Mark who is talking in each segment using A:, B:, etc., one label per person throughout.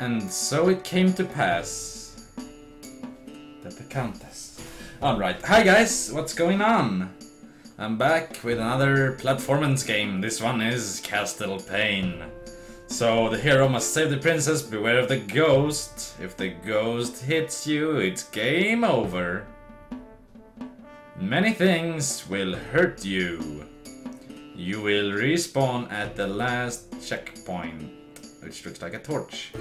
A: And so it came to pass that the Countess. Alright, hi guys, what's going on? I'm back with another platformance game. This one is Castle Pain. So the hero must save the princess, beware of the ghost. If the ghost hits you, it's game over. Many things will hurt you. You will respawn at the last checkpoint, which looks like a torch.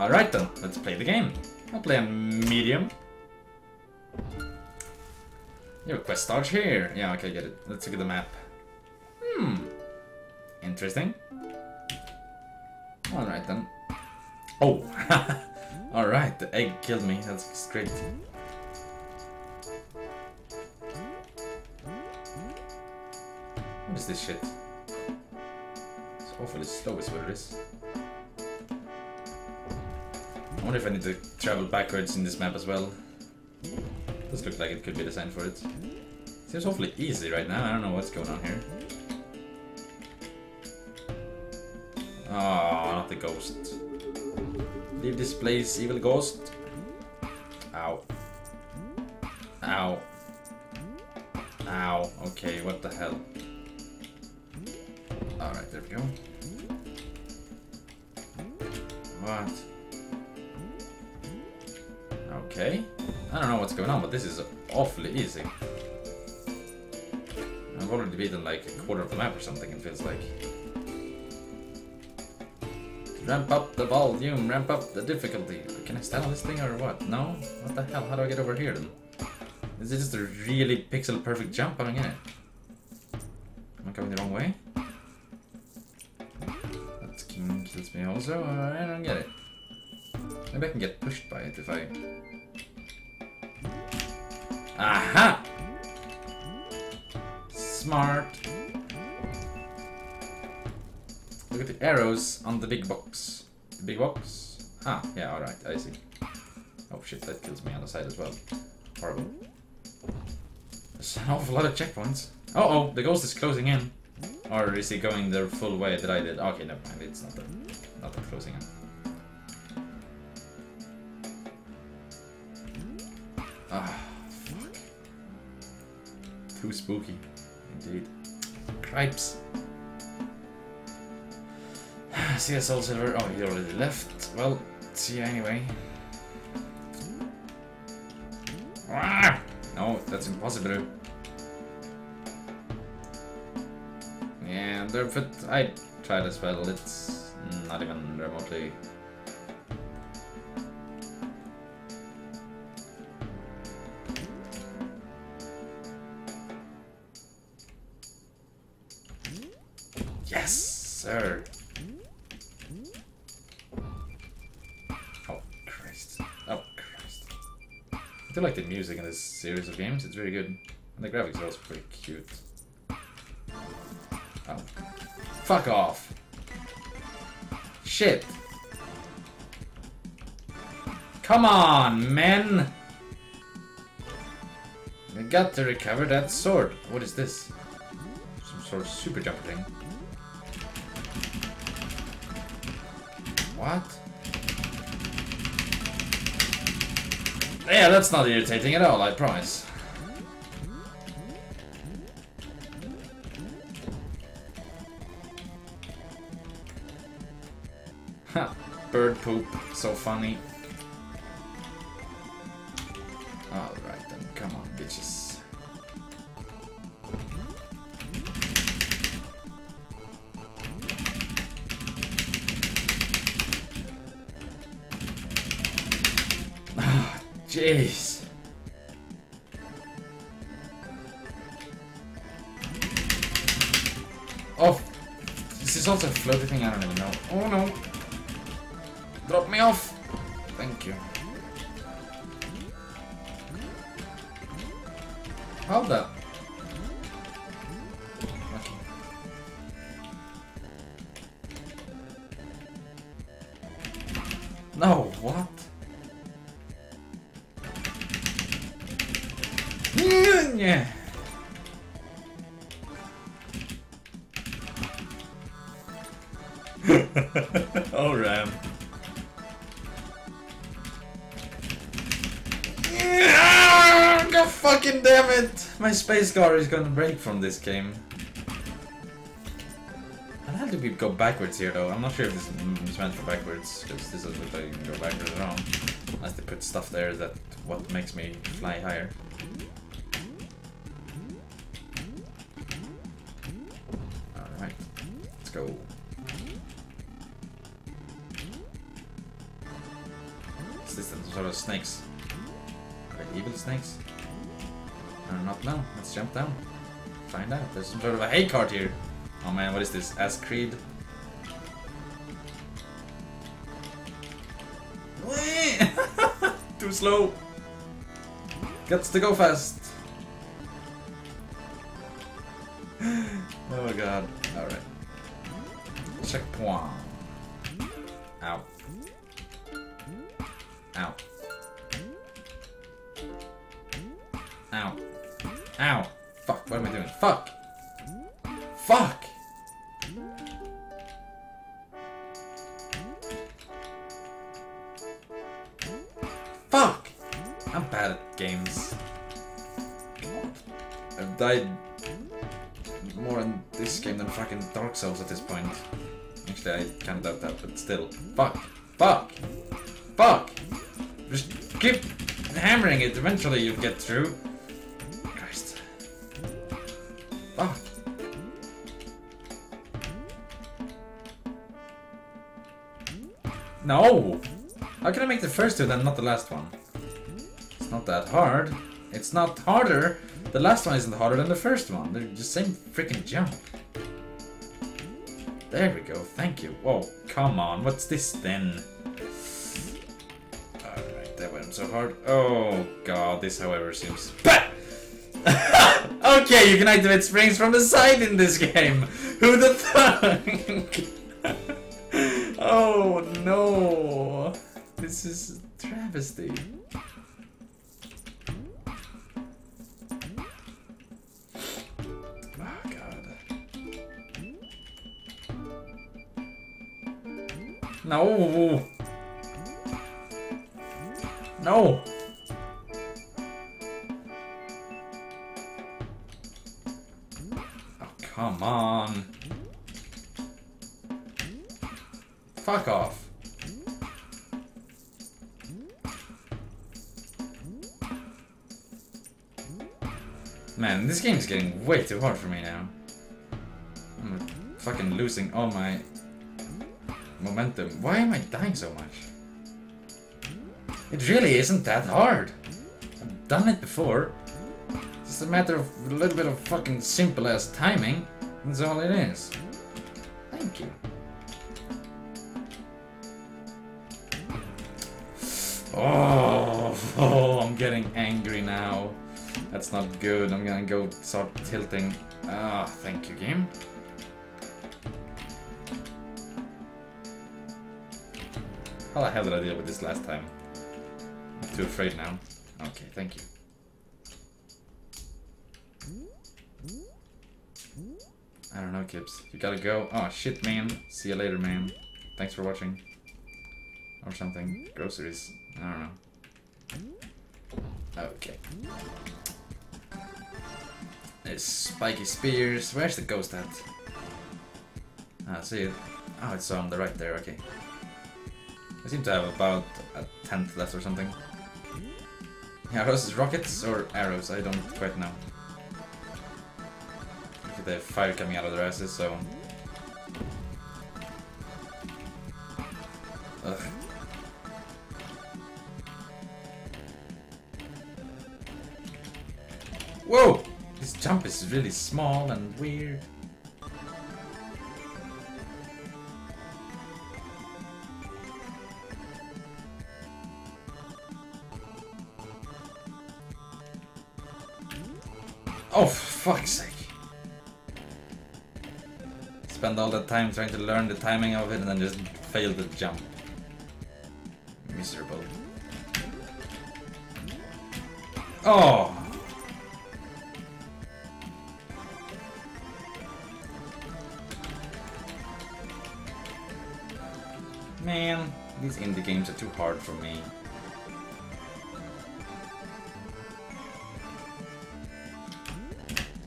A: Alright then, let's play the game. I'll play on medium. you Your quest starts here. Yeah, okay, get it. Let's look at the map. Hmm. Interesting. Alright then. Oh! Alright, the egg killed me. That's great. What is this shit? It's awfully slow is what it is. I wonder if I need to travel backwards in this map as well. Does look like it could be designed for it. Seems awfully easy right now, I don't know what's going on here. Oh, not the ghost. Leave this place, evil ghost. Ow. Ow. Ow. Okay, what the hell? Alright, there we go. What? Okay. I don't know what's going on, but this is awfully easy. I've already beaten like a quarter of the map or something, it feels like. Ramp up the volume, ramp up the difficulty. Can I stand on this thing or what? No? What the hell? How do I get over here then? Is it just a really pixel perfect jump? I don't get it. Am I going the wrong way? That kills me also? I don't get it. Maybe I can get pushed by it if I... Aha! Smart. Look at the arrows on the big box. The big box? Ah, yeah, alright, I see. Oh shit, that kills me on the side as well. Horrible. There's an awful lot of checkpoints. Uh oh, the ghost is closing in. Or is he going the full way that I did? Okay, never mind, it's not that, not that closing in. Ah. Too spooky, indeed. Cripes. soul silver. Oh, he already left. Well, see you anyway. Ah! No, that's impossible. Yeah, but I tried as well. It's not even remotely. Yes, sir. Oh, Christ. Oh, Christ. I do like the music in this series of games. It's very good. And the graphics are also pretty cute. Oh. Fuck off. Shit. Come on, men! I got to recover that sword. What is this? Some sort of super jumper thing. What? Yeah, that's not irritating at all, I promise. Ha, bird poop, so funny. Alright then, come on, bitches. Jeez. Oh, this is also a floaty thing, I don't even know. Oh no. Drop me off. Thank you. How that. Yeah. oh, Ram. God fucking damn it! My space bar is gonna break from this game. I'd have to go backwards here though. I'm not sure if this is meant for backwards, because this is what I can go backwards around, I have they put stuff there that what makes me fly higher. Let's go. Is this sort of snakes? Are they evil snakes? I do not know. Let's jump down. Find out. There's some sort of a hay cart here. Oh man, what is this? As Creed? Too slow. Gets to go fast. oh my god. Checkpoint. Ow. Ow. Ow. Ow. Fuck, what am I doing? Fuck! Fuck! Fuck! I'm bad at games. I've died more in this game than fucking Dark Souls at this point. Actually, I kinda doubt that, but still. Fuck! Fuck! Fuck! Just keep hammering it, eventually you'll get through. Christ. Fuck. No! How can I make the first two then not the last one? It's not that hard. It's not harder. The last one isn't harder than the first one. They're the same freaking jump. There we go, thank you. Whoa, come on, what's this then? Alright, that went so hard. Oh god, this however seems... okay, you can activate springs from the side in this game! Who the oh no! This is travesty. No! No! Oh, come on. Fuck off. Man, this game is getting way too hard for me now. I'm fucking losing all my momentum. Why am I dying so much? It really isn't that hard. I've done it before. It's just a matter of a little bit of fucking simple ass timing. That's all it is. Thank you. Oh, oh, I'm getting angry now. That's not good. I'm gonna go start tilting. Ah, thank you, game. How the hell did I deal with this last time? I'm too afraid now. Okay, thank you. I don't know, Kips. You gotta go. Oh, shit, man. See you later, man. Thanks for watching. Or something. Groceries. I don't know. Okay. There's spiky spears. Where's the ghost at? Ah, see it. Oh, it's on the right there. Okay. I seem to have about a tenth left or something. Arrows, rockets, or arrows? I don't quite know. If they have fire coming out of their asses, so. Ugh. Whoa! This jump is really small and weird. Oh, fuck's sake. Spend all that time trying to learn the timing of it and then just fail the jump. Miserable. Oh! Man, these indie games are too hard for me.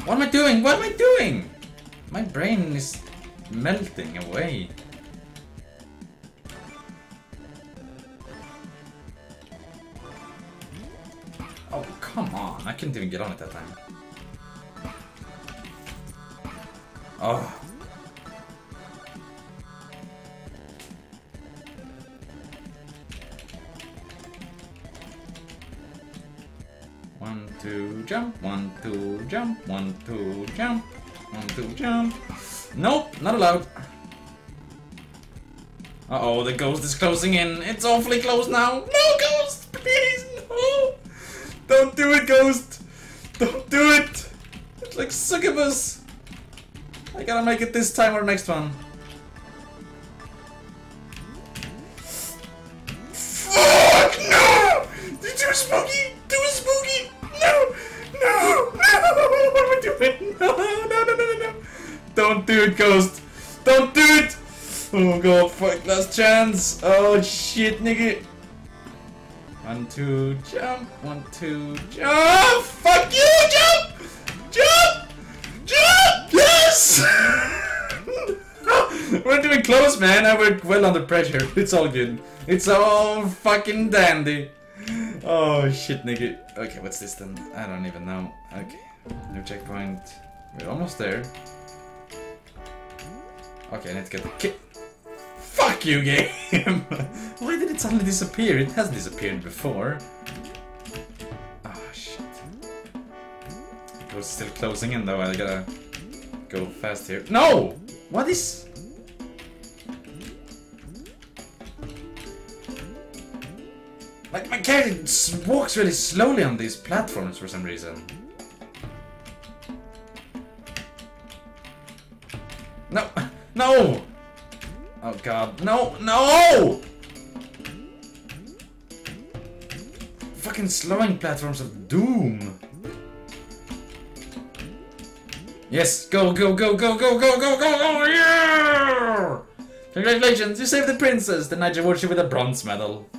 A: What am I doing? What am I doing? My brain is melting away. Oh, come on. I couldn't even get on it that time. Oh. One, two, jump, one, two, jump, one, two, jump, one, two, jump. Nope, not allowed. Uh-oh, the ghost is closing in. It's awfully close now. No, ghost! Please, no! Don't do it, ghost! Don't do it! It's like succubus! I gotta make it this time or next one. It, Ghost! Don't do it! Oh god, fuck, last chance! Oh shit, nigga! One, two, jump! One, two, jump! Fuck you! Jump! Jump! Jump! Yes! We're doing close, man. I work well under pressure. It's all good. It's all fucking dandy. Oh shit, nigga. Okay, what's this then? I don't even know. Okay, new checkpoint. We're almost there. Okay, to get the kick. Fuck you, game! Why did it suddenly disappear? It has disappeared before. Oh shit. It was still closing in though. I gotta go fast here. No! What is? Like my s- walks really slowly on these platforms for some reason. No! Oh god, no! No! Fucking slowing platforms of doom. Yes, go, go, go, go, go, go, go, go, go, yeah! Congratulations, you saved the princess, the Niger Warship with a bronze medal.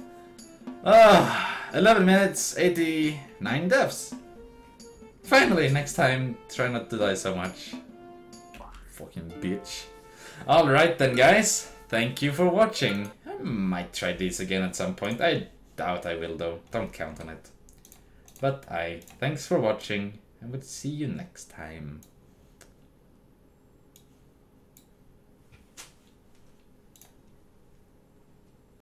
A: Ah, 11 minutes, 89 deaths. Finally, next time, try not to die so much. Fucking bitch. Alright then, guys. Thank you for watching. I might try these again at some point. I doubt I will, though. Don't count on it. But I thanks for watching, and we'll see you next time.